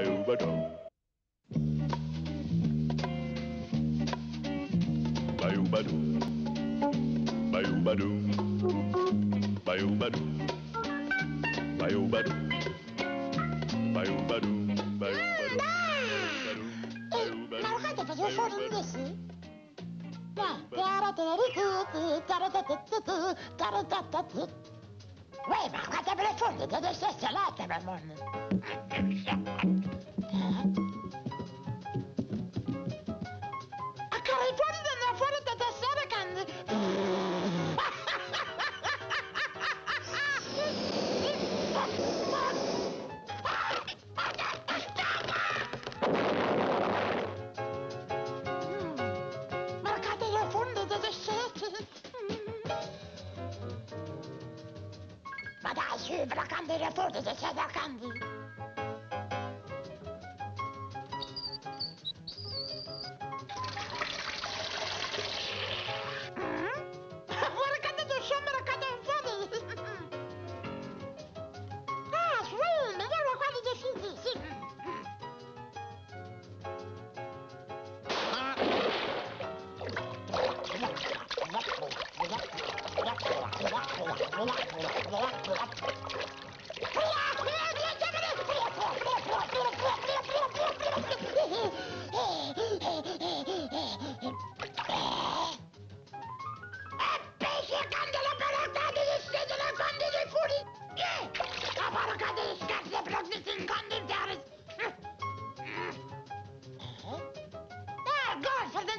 ba ba do. Ba ba do. Ba ba do. Ba ba do. Ba ba do. Ba ba do. Ba ba do. Wait, ma quante persone, dove sei salata, mamma? Sibra Candeira Foda, deixa da Candeira. Relax, relax, relax, relax, relax, relax, relax, relax.